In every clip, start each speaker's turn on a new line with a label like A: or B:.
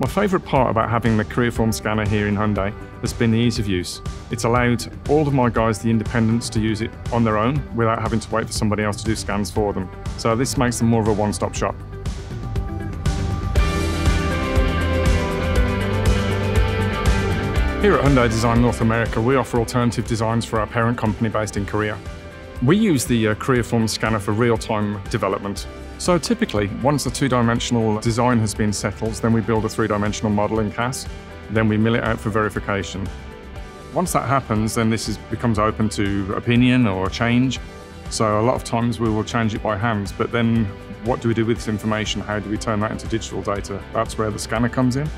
A: My favourite part about having the Creaform scanner here in Hyundai has been the ease of use. It's allowed all of my guys the independence to use it on their own without having to wait for somebody else to do scans for them. So this makes them more of a one-stop shop. Here at Hyundai Design North America, we offer alternative designs for our parent company based in Korea. We use the uh, Creaform scanner for real-time development. So typically, once the two-dimensional design has been settled, then we build a three-dimensional model in CAS, then we mill it out for verification. Once that happens, then this is, becomes open to opinion or change. So a lot of times we will change it by hand, but then what do we do with this information? How do we turn that into digital data? That's where the scanner comes in.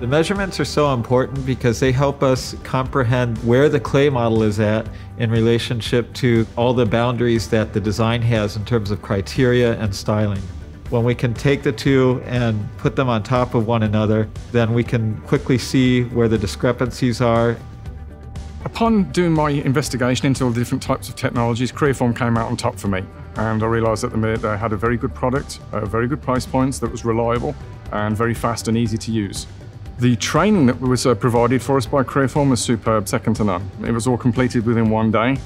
B: The measurements are so important because they help us comprehend where the clay model is at in relationship to all the boundaries that the design has in terms of criteria and styling. When we can take the two and put them on top of one another, then we can quickly see where the discrepancies are.
A: Upon doing my investigation into all the different types of technologies, Creaform came out on top for me. And I realised that they had a very good product, a very good price points that was reliable and very fast and easy to use. The training that was uh, provided for us by Creaform was superb, second to none. It was all completed within one day.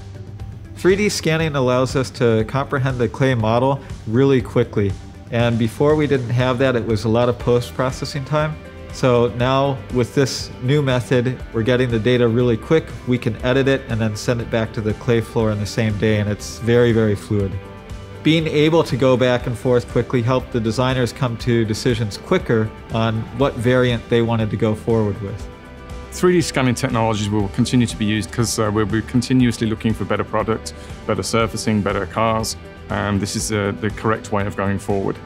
B: 3D scanning allows us to comprehend the clay model really quickly. And before we didn't have that, it was a lot of post-processing time. So now with this new method, we're getting the data really quick. We can edit it and then send it back to the clay floor in the same day, and it's very, very fluid being able to go back and forth quickly helped the designers come to decisions quicker on what variant they wanted to go forward with.
A: 3D scanning technologies will continue to be used because uh, we'll be continuously looking for better products, better surfacing, better cars, and this is uh, the correct way of going forward.